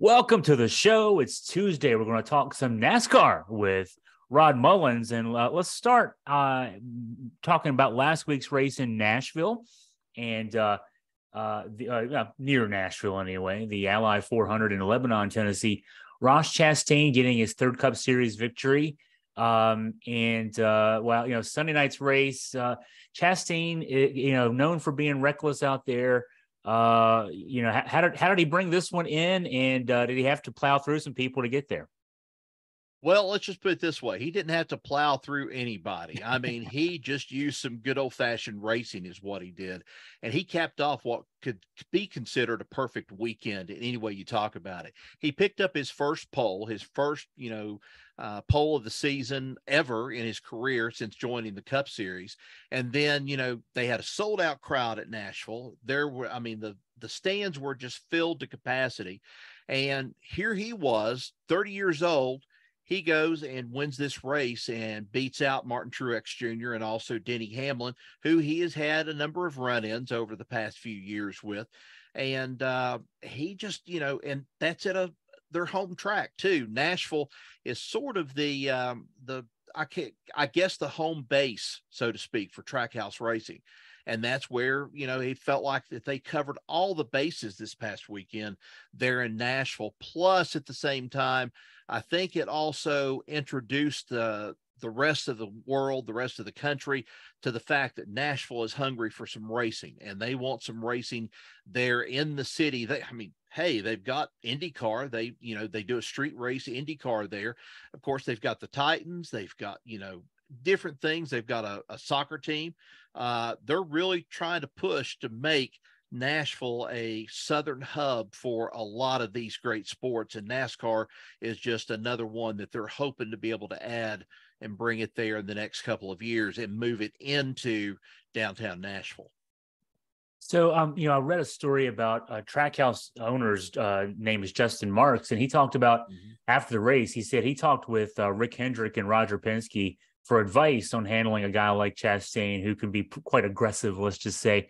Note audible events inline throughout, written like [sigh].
Welcome to the show. It's Tuesday. We're going to talk some NASCAR with Rod Mullins. And uh, let's start uh, talking about last week's race in Nashville and uh, uh the, uh, near Nashville, anyway, the Ally 400 in Lebanon, Tennessee. Ross Chastain getting his third Cup Series victory. Um, and uh, well, you know, Sunday night's race, Chastain, you know, known for being reckless out there. Uh, you know, how, how, did how did he bring this one in, and uh, did he have to plow through some people to get there? Well, let's just put it this way: he didn't have to plow through anybody. I mean, [laughs] he just used some good old fashioned racing, is what he did, and he capped off what could be considered a perfect weekend in any way you talk about it. He picked up his first pole, his first, you know, uh, pole of the season ever in his career since joining the Cup Series. And then, you know, they had a sold out crowd at Nashville. There were, I mean, the the stands were just filled to capacity. And here he was, 30 years old. He goes and wins this race and beats out Martin Truex Jr. and also Denny Hamlin, who he has had a number of run ins over the past few years with. And uh, he just, you know, and that's at a their home track too. Nashville is sort of the um, the I can I guess the home base, so to speak, for Trackhouse Racing. And that's where, you know, he felt like that they covered all the bases this past weekend there in Nashville. Plus, at the same time, I think it also introduced the the rest of the world, the rest of the country, to the fact that Nashville is hungry for some racing and they want some racing there in the city. They, I mean, hey, they've got IndyCar. They, you know, they do a street race IndyCar there. Of course, they've got the Titans. They've got, you know, different things. They've got a, a soccer team. Uh, they're really trying to push to make Nashville a southern hub for a lot of these great sports, and NASCAR is just another one that they're hoping to be able to add and bring it there in the next couple of years and move it into downtown Nashville. So, um, you know, I read a story about a Trackhouse owner's uh, name is Justin Marks, and he talked about mm-hmm. after the race. He said he talked with uh, Rick Hendrick and Roger Penske for advice on handling a guy like Chastain who can be quite aggressive. Let's just say,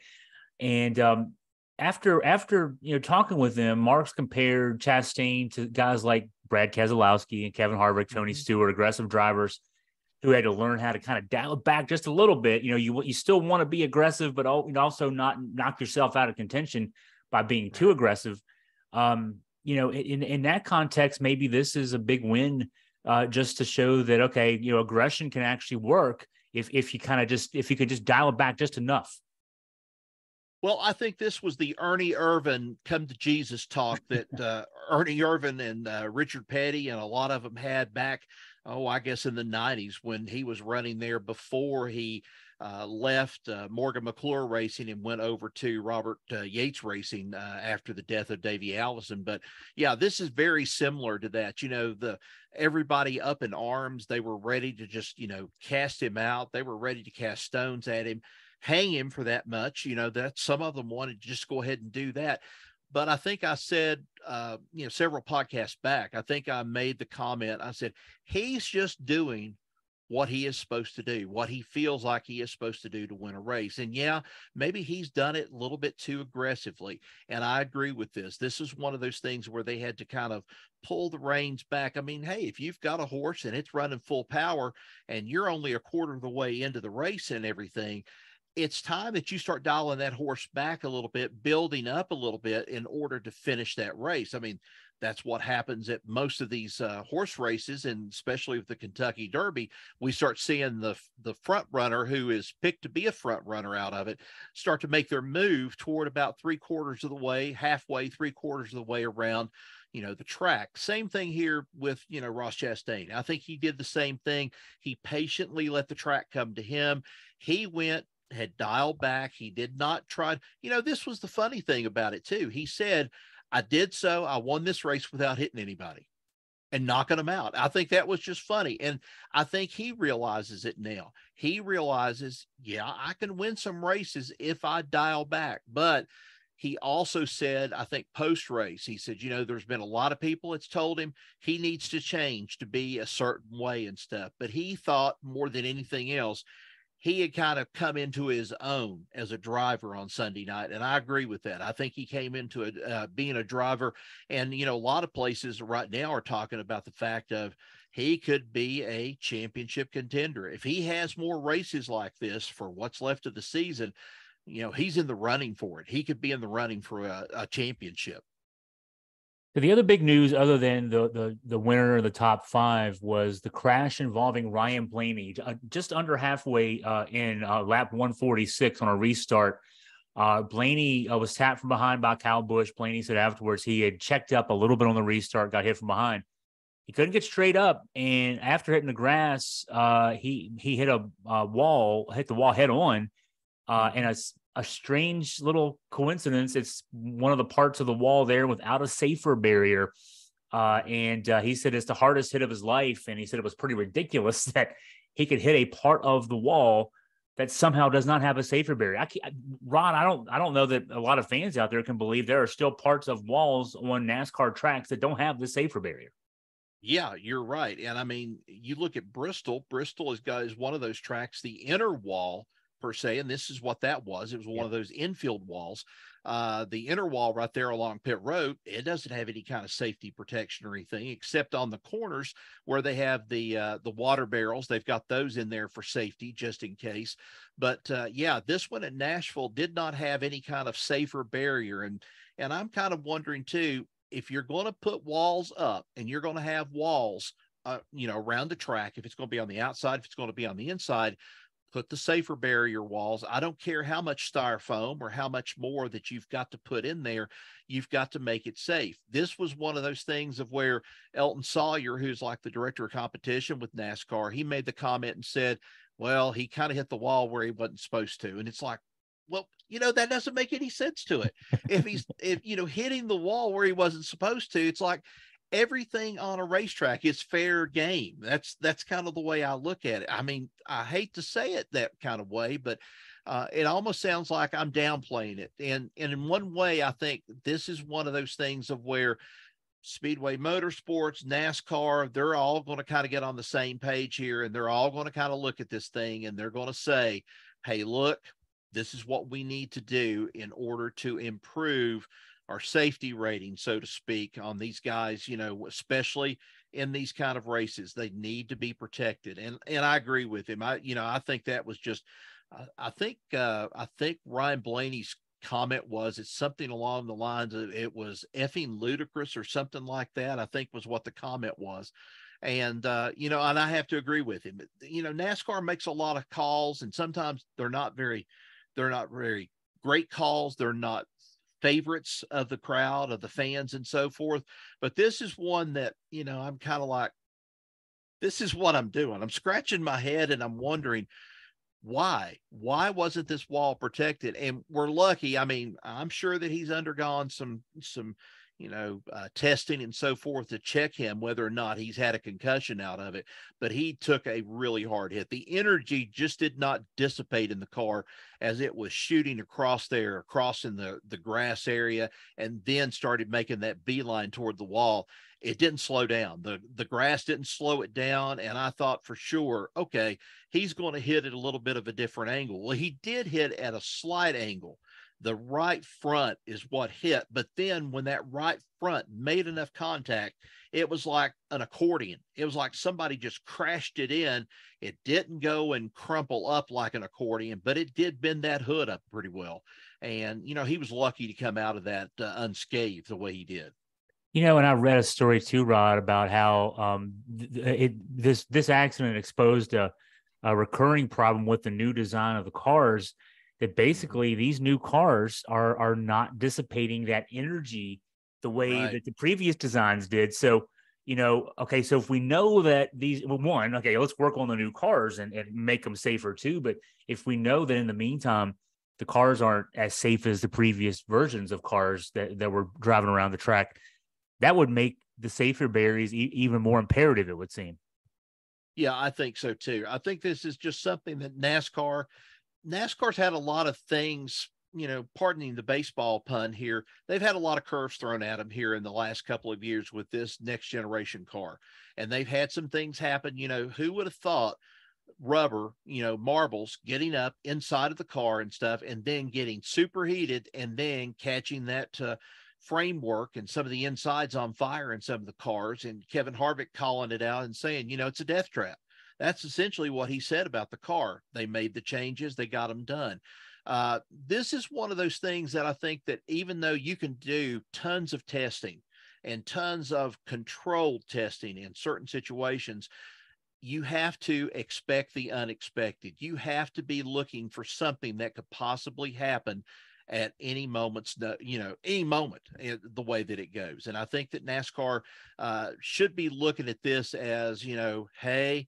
and um, after after you know talking with them, Marks compared Chastain to guys like Brad Keselowski and Kevin Harvick, Tony mm-hmm. Stewart, aggressive drivers who had to learn how to kind of dial it back just a little bit. You know, you you still want to be aggressive, but also not knock yourself out of contention by being too aggressive. Um, you know, in in that context, maybe this is a big win uh, just to show that okay, you know, aggression can actually work if if you kind of just if you could just dial it back just enough. Well, I think this was the Ernie Irvan come to Jesus talk that [laughs] uh, Ernie Irvan and uh, Richard Petty and a lot of them had back oh, I guess in the 90s when he was running there before he uh, left uh, Morgan McClure Racing and went over to Robert uh, Yates Racing uh, after the death of Davey Allison. But yeah, this is very similar to that. You know, the everybody up in arms. They were ready to just you know cast him out. They were ready to cast stones at him, hang him for that much. You know that some of them wanted to just go ahead and do that but I think I said, uh, you know, several podcasts back, I think I made the comment. I said, he's just doing what he is supposed to do, what he feels like he is supposed to do to win a race. And yeah, maybe he's done it a little bit too aggressively. And I agree with this. This is one of those things where they had to kind of pull the reins back. I mean, hey, if you've got a horse and it's running full power and you're only a quarter of the way into the race and everything, it's time that you start dialing that horse back a little bit, building up a little bit in order to finish that race. I mean, that's what happens at most of these uh, horse races, and especially with the Kentucky Derby. We start seeing the the front runner who is picked to be a front runner out of it start to make their move toward about three quarters of the way, halfway, three quarters of the way around you know the track same thing here with you know ross chastain i think he did the same thing he patiently let the track come to him he went had dialed back. He did not try. You know, this was the funny thing about it too. He said, "I did so. I won this race without hitting anybody." and knocking them out. I think that was just funny. And I think he realizes it now. He realizes, yeah, I can win some races if I dial back. But he also said, I think post race, he said, you know, there's been a lot of people that's told him he needs to change to be a certain way and stuff. But he thought more than anything else, he had kind of come into his own as a driver on Sunday night, and I agree with that. I think he came into it uh, being a driver, and you know, a lot of places right now are talking about the fact of he could be a championship contender if he has more races like this for what's left of the season. You know, he's in the running for it. He could be in the running for a, a championship. The other big news, other than the the the winner of the top five, was the crash involving Ryan Blaney, uh, just under halfway uh, in uh, lap 146 on a restart. Uh, Blaney uh, was tapped from behind by Kyle Busch. Blaney said afterwards he had checked up a little bit on the restart, got hit from behind. He couldn't get straight up, and after hitting the grass, uh, he he hit a, a, wall, hit the wall head on, and a a strange little coincidence. It's one of the parts of the wall there without a safer barrier. Uh, and uh, he said it's the hardest hit of his life. And he said it was pretty ridiculous [laughs] that he could hit a part of the wall that somehow does not have a safer barrier. I can't, Ron, I don't, I don't know that a lot of fans out there can believe there are still parts of walls on NASCAR tracks that don't have the safer barrier. Yeah, you're right. And I mean, you look at Bristol. Bristol is guys one of those tracks. The inner wall per se, and this is what that was. It was one of those infield walls. Uh, the inner wall right there along pit road, it doesn't have any kind of safety protection or anything, except on the corners where they have the uh, the water barrels. They've got those in there for safety, just in case. But uh, yeah, this one at Nashville did not have any kind of safer barrier, and and I'm kind of wondering too if you're going to put walls up and you're going to have walls uh, you know, around the track, if it's going to be on the outside, if it's going to be on the inside, put the safer barrier walls. I don't care how much styrofoam or how much more that you've got to put in there, you've got to make it safe. This was one of those things of where Elton Sawyer, who's like the director of competition with NASCAR, he made the comment and said, well, he kind of hit the wall where he wasn't supposed to. And it's like, well, you know, that doesn't make any sense to it. if he's, if, you know, hitting the wall where he wasn't supposed to, it's like, everything on a racetrack is fair game. That's that's kind of the way I look at it. I mean, I hate to say it that kind of way, but uh, it almost sounds like I'm downplaying it. And and in one way, I think this is one of those things of where Speedway Motorsports, NASCAR, they're all going to kind of get on the same page here, and they're all going to kind of look at this thing, and they're going to say, "Hey, look." This is what we need to do in order to improve our safety rating, so to speak, on these guys, you know, especially in these kind of races. They need to be protected. And and I agree with him. I, you know, I think that was just I, I think uh I think Ryan Blaney's comment was it's something along the lines of it was effing ludicrous or something like that, I think was what the comment was. And uh, you know, and I have to agree with him. You know, NASCAR makes a lot of calls and sometimes they're not very they're not very great calls. They're not favorites of the crowd, of the fans, and so forth. But this is one that, you know, I'm kind of like, this is what I'm doing. I'm scratching my head and I'm wondering why? Why wasn't this wall protected? And we're lucky. I mean, I'm sure that he's undergone some some you know, uh, testing and so forth to check him whether or not he's had a concussion out of it. But he took a really hard hit. The energy just did not dissipate in the car as it was shooting across there, across in the, the grass area, and then started making that beeline toward the wall. It didn't slow down. The the grass didn't slow it down. And I thought for sure, okay, he's going to hit at a little bit of a different angle. Well, he did hit at a slight angle the right front is what hit. But then when that right front made enough contact, it was like an accordion. It was like somebody just crashed it in. It didn't go and crumple up like an accordion, but it did bend that hood up pretty well. And, you know, he was lucky to come out of that uh, unscathed the way he did. You know, and I read a story too, Rod, about how um, it, this this accident exposed a, a recurring problem with the new design of the cars that basically these new cars are are not dissipating that energy the way right. that the previous designs did. So, you know, okay, so if we know that these well, one, okay, let's work on the new cars and, and make them safer too. But if we know that in the meantime, the cars aren't as safe as the previous versions of cars that, that were driving around the track, that would make the safer barriers e- even more imperative, it would seem. Yeah, I think so too. I think this is just something that NASCAR NASCAR's had a lot of things, you know, pardoning the baseball pun here. They've had a lot of curves thrown at them here in the last couple of years with this next generation car. And they've had some things happen. You know, who would have thought rubber, you know, marbles getting up inside of the car and stuff, and then getting superheated and then catching that uh, framework and some of the insides on fire in some of the cars. And Kevin Harvick calling it out and saying, you know, it's a death trap. That's essentially what he said about the car. They made the changes, they got them done. Uh, this is one of those things that I think that even though you can do tons of testing and tons of controlled testing in certain situations, you have to expect the unexpected. You have to be looking for something that could possibly happen at any moment's you know any moment the way that it goes and i think that nascar uh, should be looking at this as you know hey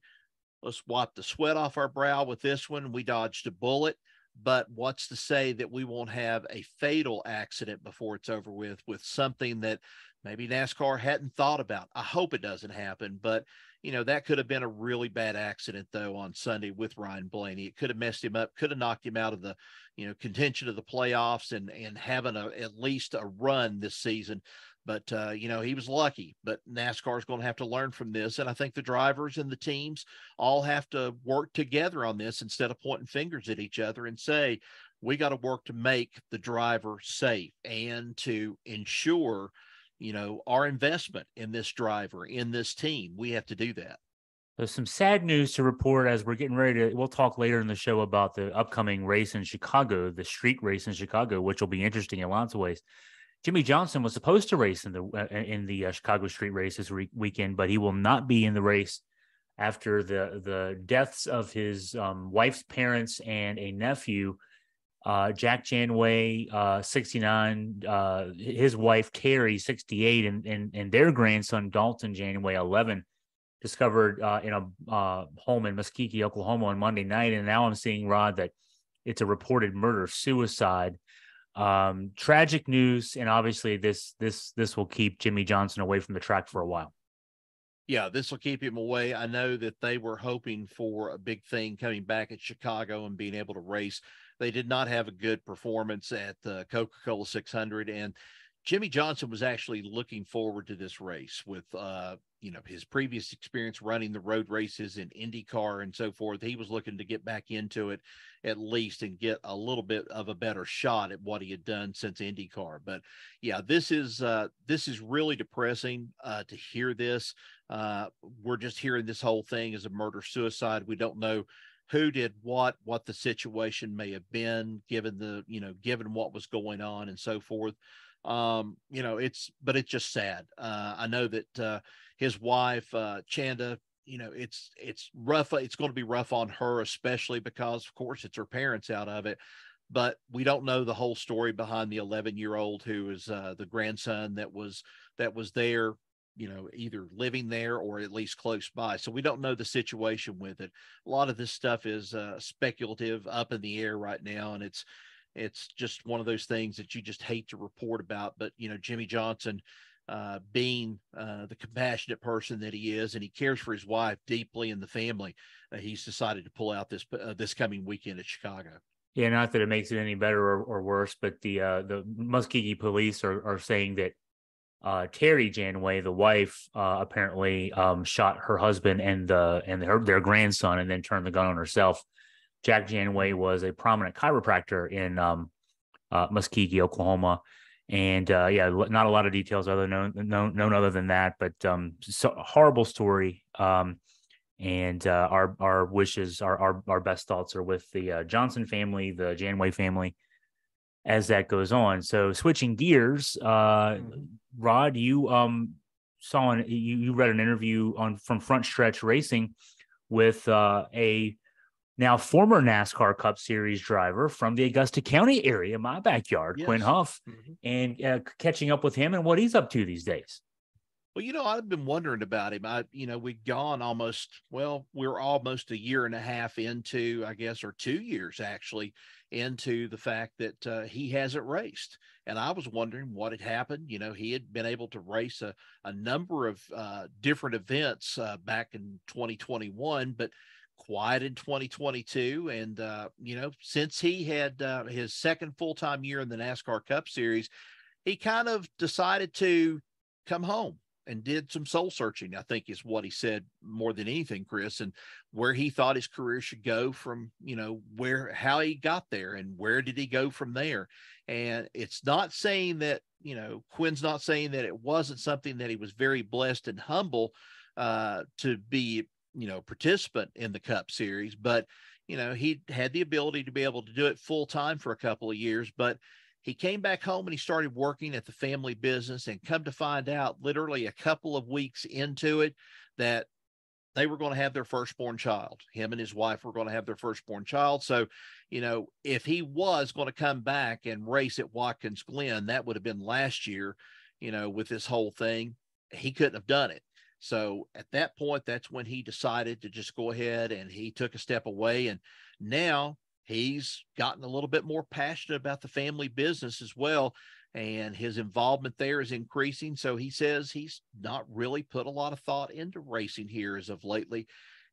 let's wipe the sweat off our brow with this one we dodged a bullet but what's to say that we won't have a fatal accident before it's over with with something that maybe NASCAR hadn't thought about. I hope it doesn't happen, but you know, that could have been a really bad accident though on Sunday with Ryan Blaney. It could have messed him up, could have knocked him out of the, you know, contention of the playoffs and and having a at least a run this season. But uh, you know, he was lucky. But NASCAR is going to have to learn from this, and I think the drivers and the teams all have to work together on this instead of pointing fingers at each other and say, we got to work to make the driver safe and to ensure you know, our investment in this driver, in this team. We have to do that. There's some sad news to report as we're getting ready to. We'll talk later in the show about the upcoming race in Chicago, the street race in Chicago, which will be interesting in lots of ways. Jimmie Johnson was supposed to race in the uh, in the uh, Chicago street race this re- weekend, but he will not be in the race after the the deaths of his um, wife's parents and a nephew uh, Jack Janway, uh, 69, uh, his wife Carrie, 68, and, and, and their grandson Dalton Janway, 11, discovered uh, in a uh, home in Muskogee, Oklahoma on Monday night. And now I'm seeing, Rod, that it's a reported murder suicide. Um, tragic news, and obviously this this this will keep Jimmie Johnson away from the track for a while. Yeah, this will keep him away. I know that they were hoping for a big thing coming back at Chicago and being able to race they did not have a good performance at the Coca Cola 600. And Jimmie Johnson was actually looking forward to this race with, uh, you know, his previous experience running the road races in IndyCar and so forth. He was looking to get back into it at least and get a little bit of a better shot at what he had done since IndyCar. But yeah, this is uh, this is really depressing uh, to hear this. Uh, we're just hearing this whole thing as a murder suicide. We don't know who did what, what the situation may have been, given the, you know, given what was going on and so forth. Um, you know, it's, but it's just sad. Uh, I know that uh, his wife, uh, Chandra, you know, it's, it's rough. It's going to be rough on her, especially because, of course, it's her parents out of it but we don't know the whole story behind the 11 year old who is uh, the grandson that was that was there you know, either living there or at least close by. So we don't know the situation with it. A lot of this stuff is uh, speculative, up in the air right now, and it's it's just one of those things that you just hate to report about. But you know, Jimmie Johnson, uh, being uh, the compassionate person that he is, and he cares for his wife deeply and the family, uh, he's decided to pull out this uh, this coming weekend at Chicago. Yeah, not that it makes it any better or, or worse, but the uh, the Muskogee police are, are saying that uh, Terry Janway, the wife, apparently um, shot her husband and the and her, their grandson, and then turned the gun on herself. Jack Janway was a prominent chiropractor in um, uh, Muskogee, Oklahoma, and uh, yeah, not a lot of details other known known, known other than that, but um, so, horrible story. Um, and uh, our our wishes, our, our our best thoughts are with the uh, Johnson family, the Janway family, as that goes on. So switching gears, uh, mm-hmm. Rod, you um saw an, you you read an interview on from Front Stretch Racing with uh, a now former NASCAR Cup Series driver from the Augusta County area, my backyard, yes. Quin Houff, mm-hmm. and uh, catching up with him and what he's up to these days. Well, you know, I've been wondering about him. I, you know, we've gone almost, well, we're almost a year and a half into, I guess, or two years actually into the fact that uh, he hasn't raced. And I was wondering what had happened. You know, he had been able to race a, a number of uh, different events uh, back in 2021, but quiet in 2022. And, uh, you know, since he had uh, his second full time year in the NASCAR Cup Series, he kind of decided to come home and did some soul searching, I think is what he said more than anything, Chris, and where he thought his career should go from, you know, where how he got there and where did he go from there. And it's not saying that, you know, Quin's not saying that it wasn't something that he was very blessed and humble uh, to be, you know, participant in the Cup Series, but you know, he had the ability to be able to do it full time for a couple of years, but he came back home and he started working at the family business and come to find out literally a couple of weeks into it that they were going to have their firstborn child. Him and his wife were going to have their firstborn child. So, you know, if he was going to come back and race at Watkins Glen, that would have been last year, you know, with this whole thing. He couldn't have done it. So at that point, that's when he decided to just go ahead and he took a step away. And now he's gotten a little bit more passionate about the family business as well and his involvement there is increasing so he says he's not really put a lot of thought into racing here as of lately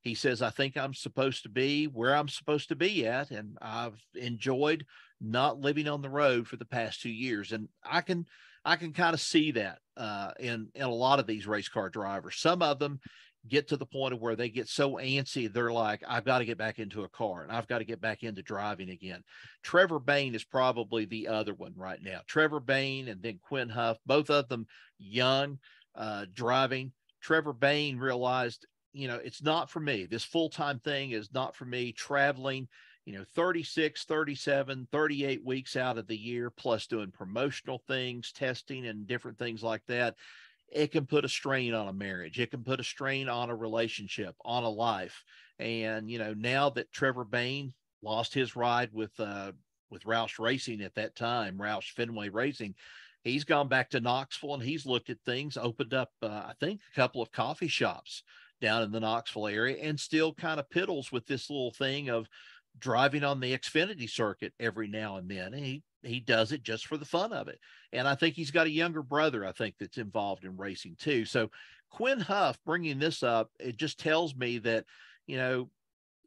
he says i think i'm supposed to be where i'm supposed to be at and i've enjoyed not living on the road for the past two years and i can i can kind of see that uh, in in a lot of these race car drivers some of them get to the point of where they get so antsy, they're like, I've got to get back into a car and I've got to get back into driving again. Trevor Bayne is probably the other one right now. Trevor Bayne and then Quin Houff, both of them young, uh, driving. Trevor Bayne realized, you know, it's not for me. This full time thing is not for me. Traveling, you know, 36, 37, 38 weeks out of the year, plus doing promotional things, testing, and different things like that it can put a strain on a marriage. It can put a strain on a relationship, on a life. And you know, now that Trevor Bayne lost his ride with uh with Roush Racing at that time, Roush Fenway Racing, he's gone back to Knoxville and he's looked at things, opened up uh, I think a couple of coffee shops down in the Knoxville area and still kind of piddles with this little thing of driving on the Xfinity circuit every now and then. And he he does it just for the fun of it. And I think he's got a younger brother, I think, that's involved in racing too. So Quin Houff bringing this up, it just tells me that, you know,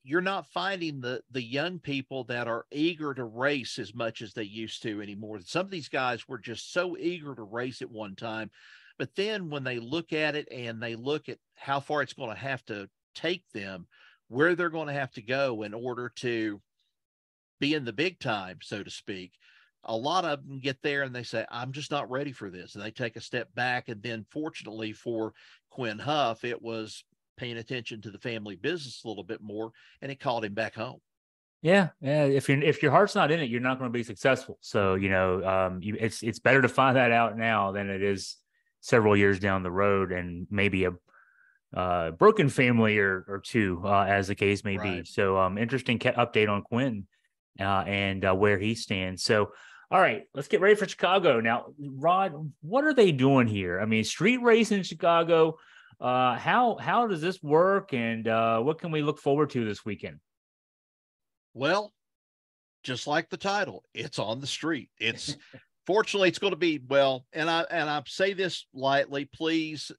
you're not finding the the young people that are eager to race as much as they used to anymore. Some of these guys were just so eager to race at one time, but then when they look at it and they look at how far it's going to have to take them, where they're going to have to go in order to be in the big time, so to speak, a lot of them get there and they say, I'm just not ready for this. And they take a step back. And then, fortunately for Quin Houff, it was paying attention to the family business a little bit more and it called him back home. Yeah, yeah. If you if your heart's not in it, you're not going to be successful. So you know, um, you, it's it's better to find that out now than it is several years down the road, and maybe a uh, broken family or or two, uh, as the case may right. be. So, um, interesting update on Quin uh, and uh, where he stands. So, all right, let's get ready for Chicago now. Rod, what are they doing here? I mean, street race in Chicago. Uh, how how does this work, and uh, what can we look forward to this weekend? Well, just like the title, it's on the street. It's fortunately it's going to be well, and I and I say this lightly. Please,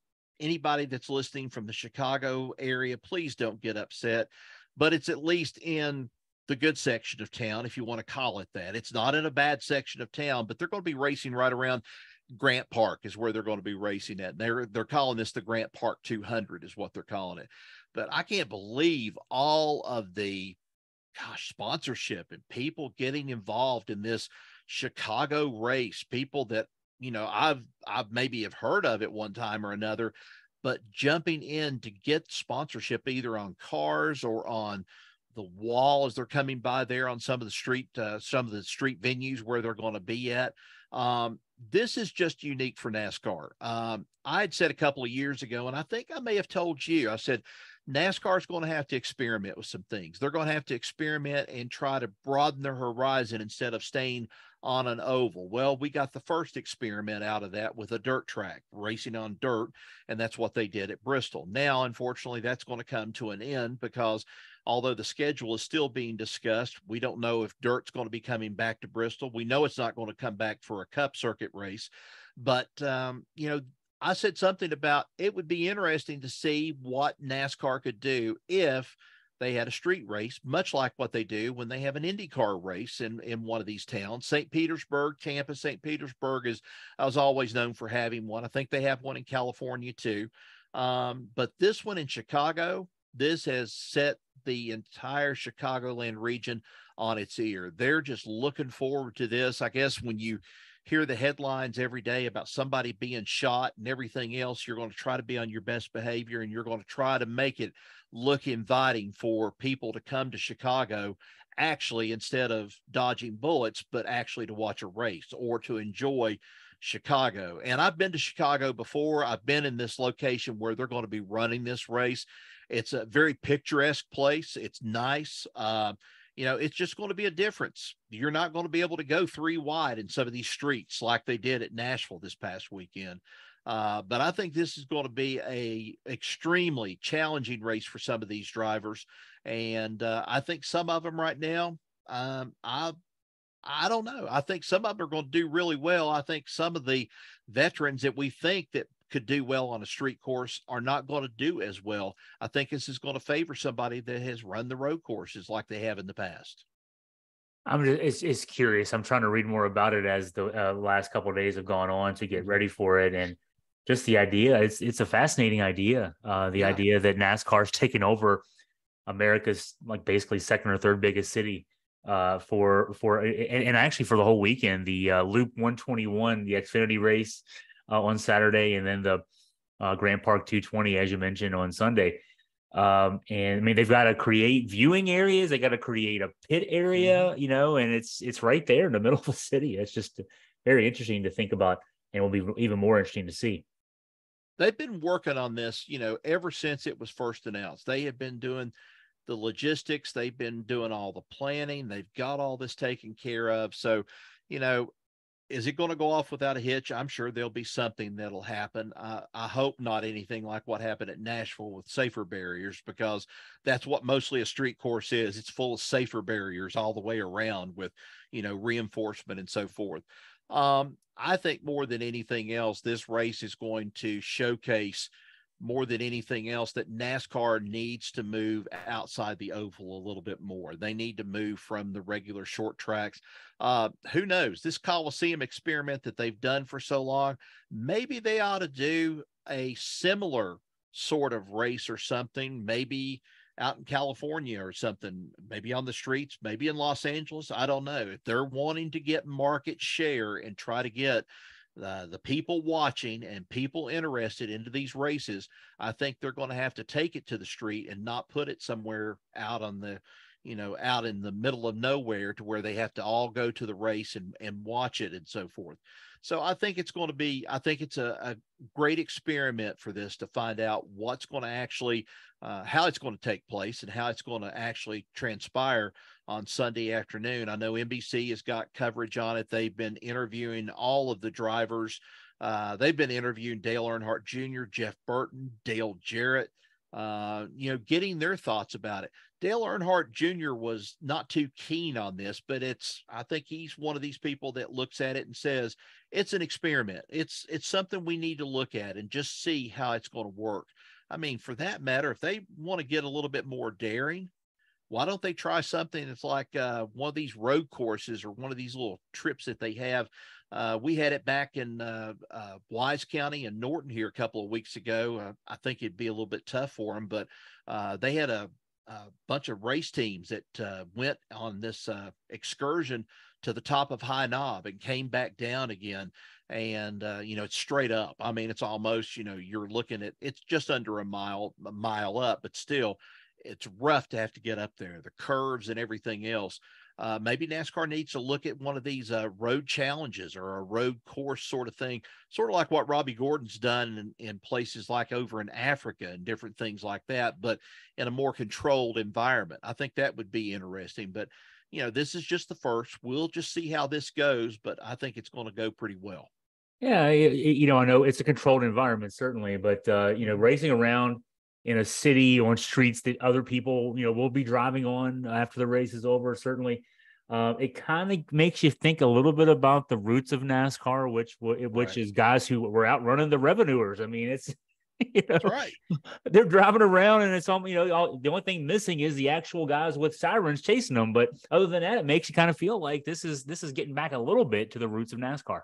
anybody that's listening from the Chicago area, please don't get upset. But it's at least in the good section of town, if you want to call it that. It's not in a bad section of town, but they're going to be racing right around Grant Park is where they're going to be racing at. They're they're calling this the Grant Park 200 is what they're calling it. But I can't believe all of the gosh sponsorship and people getting involved in this Chicago race. People that you know I've I've maybe have heard of at one time or another, but jumping in to get sponsorship either on cars or on the wall as they're coming by there on some of the street uh, some of the street venues where they're going to be at. Um, this is just unique for nascar. Um, i had said a couple of years ago and i think i may have told you i said nascar is going to have to experiment with some things they're going to have to experiment and try to broaden their horizon instead of staying on an oval. Well, we got the first experiment out of that with a dirt track, racing on dirt, and that's what they did at Bristol. Now, unfortunately, that's going to come to an end because although the schedule is still being discussed, we don't know if dirt's going to be coming back to Bristol. We know it's not going to come back for a cup circuit race, but um, you know, I said something about it would be interesting to see what NASCAR could do if they had a street race, much like what they do when they have an IndyCar race in, in one of these towns. St. Petersburg, Tampa, St. Petersburg is I was always known for having one. I think they have one in California too. Um, but this one in Chicago, this has set the entire Chicagoland region on its ear. They're just looking forward to this. I guess when you hear the headlines every day about somebody being shot and everything else, you're going to try to be on your best behavior and you're going to try to make it look inviting for people to come to Chicago actually instead of dodging bullets, but actually to watch a race or to enjoy Chicago. And I've been to Chicago before. I've been in this location where they're going to be running this race. It's a very picturesque place. It's nice. Uh, you know, it's just going to be a difference. You're not going to be able to go three wide in some of these streets like they did at Nashville this past weekend. Uh, but I think this is going to be a extremely challenging race for some of these drivers, and uh, I think some of them right now, um, I I don't know. I think some of them are going to do really well. I think some of the veterans that we think that could do well on a street course are not going to do as well. I think this is going to favor somebody that has run the road courses like they have in the past. I'm just it's, it's curious. I'm trying to read more about it as the uh, last couple days have gone on to get mm-hmm. ready for it, and just the idea. It's it's a fascinating idea. Uh, the yeah. idea that NASCAR's taken over America's like basically second or third biggest city uh, for for and, and, actually for the whole weekend. The uh, Loop 121, the Xfinity race uh, on Saturday, and then the uh, Grant Park 220, as you mentioned, on Sunday. Um, and I mean, they've got to create viewing areas. They got to create a pit area, mm-hmm. you know, and it's it's right there in the [laughs] middle of the city. It's just very interesting to think about, and will be even more interesting to see. They've been working on this, you know, ever since it was first announced. They have been doing the logistics. They've been doing all the planning. They've got all this taken care of. So, you know, is it going to go off without a hitch? I'm sure there'll be something that'll happen. I hope not anything like what happened at Nashville with safer barriers, because that's what mostly a street course is. It's full of safer barriers all the way around with, you know, reinforcement and so forth. Um, I think more than anything else, this race is going to showcase more than anything else that NASCAR needs to move outside the oval a little bit more. They need to move from the regular short tracks. Uh, who knows? This Coliseum experiment that they've done for so long, maybe they ought to do a similar sort of race or something, maybe out in California or something, maybe on the streets, maybe in Los Angeles. I don't know. If they're wanting to get market share and try to get uh, the people watching and people interested into these races, I think they're going to have to take it to the street and not put it somewhere out on the, you know, out in the middle of nowhere to where they have to all go to the race and, and watch it and so forth. So I think it's going to be, I think it's a, a great experiment for this to find out what's going to actually, uh, how it's going to take place and how it's going to actually transpire on Sunday afternoon. I know NBC has got coverage on it. They've been interviewing all of the drivers. Uh, they've been interviewing Dale Earnhardt Jr., Jeff Burton, Dale Jarrett, uh, you know, getting their thoughts about it. Dale Earnhardt Jr. was not too keen on this, but it's I think he's one of these people that looks at it and says it's an experiment. It's it's something we need to look at and just see how it's going to work. I mean, for that matter, if they want to get a little bit more daring, why don't they try something that's like uh, one of these road courses or one of these little trips that they have? Uh, we had it back in uh, uh Wise County and Norton here a couple of weeks ago. Uh, I think it'd be a little bit tough for them, but uh, they had a, a, bunch of race teams that went on this excursion to the top of High Knob and came back down again. And you know, it's straight up. I mean, it's almost you know you're looking at it's just under a mile a mile up, but still it's rough to have to get up there, the curves and everything else. Uh, maybe NASCAR needs to look at one of these uh, road challenges or a road course sort of thing, sort of like what Robby Gordon's done in, in, places like over in Africa and different things like that, but in a more controlled environment. I think that would be interesting. But, you know, this is just the first. We'll just see how this goes, but I think it's going to go pretty well. Yeah, you know, I know it's a controlled environment, certainly, but, uh, you know, racing around in a city on streets that other people you know will be driving on after the race is over certainly uh, it kind of makes you think a little bit about the roots of NASCAR, which which right. is guys who were out running the revenuers. I mean, it's [laughs] you know? Right. [laughs] They're driving around, and it's all you know. All, the only thing missing is the actual guys with sirens chasing them. But other than that, it makes you kind of feel like this is this is getting back a little bit to the roots of NASCAR.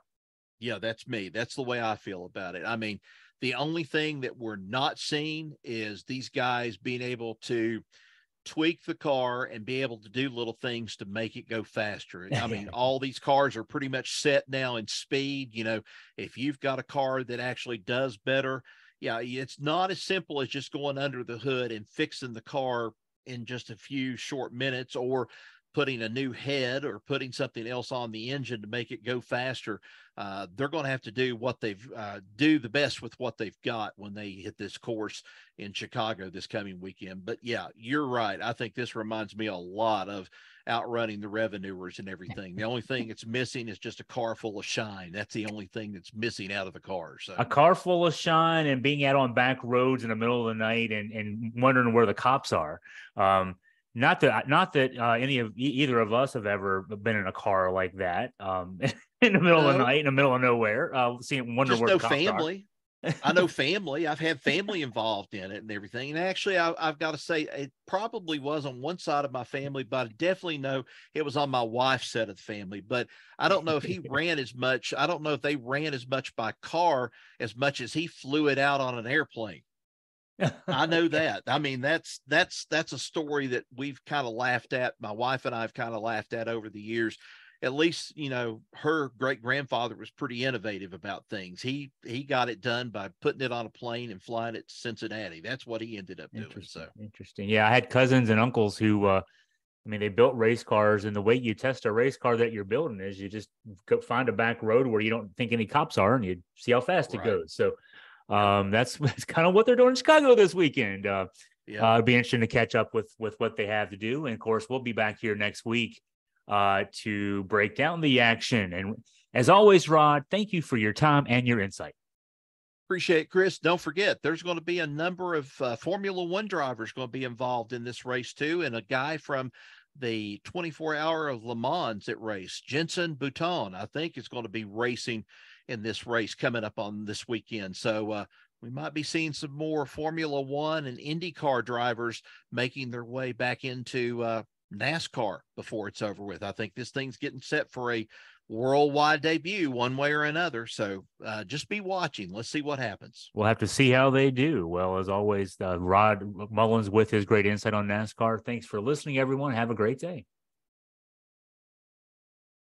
Yeah, that's me. That's the way I feel about it. I mean, the only thing that we're not seeing is these guys being able to tweak the car and be able to do little things to make it go faster. I mean, [laughs] all these cars are pretty much set now in speed. You know, if you've got a car that actually does better, yeah, it's not as simple as just going under the hood and fixing the car in just a few short minutes or putting a new head or putting something else on the engine to make it go faster. Uh, they're going to have to do what they've uh, do the best with what they've got when they hit this course in Chicago this coming weekend. But yeah, you're right. I think this reminds me a lot of outrunning the revenuers and everything. The only thing it's missing is just a car full of shine. That's the only thing that's missing out of the car. So a car full of shine and being out on back roads in the middle of the night and, and wondering where the cops are. Um, not that not that uh, any of either of us have ever been in a car like that um, [laughs] in the middle no. of the night in the middle of nowhere uh, seeing wonder Just where no family I know family. I've had family involved in it and everything. And actually, I, have got to say, it probably was on one side of my family, but I definitely know it was on my wife's side of the family. But I don't know if he [laughs] ran as much. I don't know if they ran as much by car as much as he flew it out on an airplane. I know [laughs] that. I mean, that's that's that's a story that we've kind of laughed at. My wife and I've kind of laughed at over the years. At least, you know, her great grandfather was pretty innovative about things. He he got it done by putting it on a plane and flying it to Cincinnati. That's what he ended up doing. So interesting. Yeah, I had cousins and uncles who uh I mean, they built race cars, and the way you test a race car that you're building is you just go find a back road where you don't think any cops are, and you see how fast right. it goes. So um, that's, [laughs] that's kind of what they're doing in Chicago this weekend. Uh, yeah. uh, it'd be interesting to catch up with with what they have to do, and of course, we'll be back here next week uh, to break down the action. And as always, Rod, thank you for your time and your insight. Appreciate it, Chris. Don't forget, there's going to be a number of uh, Formula One drivers going to be involved in this race too, and a guy from the 24 hour of Le Mans that race, Jenson Button, I think is going to be racing in this race coming up on this weekend. So uh, we might be seeing some more Formula One and IndyCar drivers making their way back into uh, NASCAR before it's over with. I think this thing's getting set for a worldwide debut one way or another. So uh, just be watching. Let's see what happens. We'll have to see how they do. Well, as always, uh, Rod Mullins with his great insight on NASCAR. Thanks for listening, everyone. Have a great day.